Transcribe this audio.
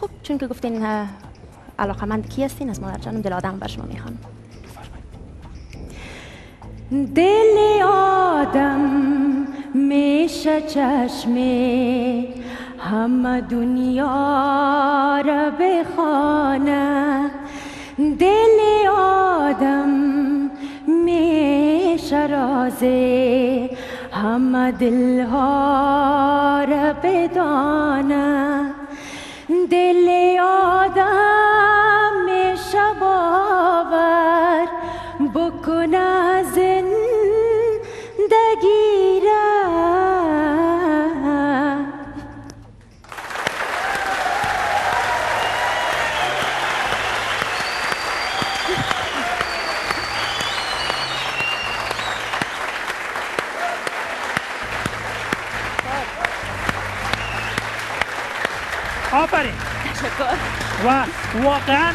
خب چون که گفتین علاقمند کی هستین از مادر جانم دل آدم بر شما می‌خوان دل آدم میشه چشم همه دنیا را بخانه دل آدم میشه رازه همه دلها را بدانه. بکنه زندگی را آفرین. تشکر و واقعا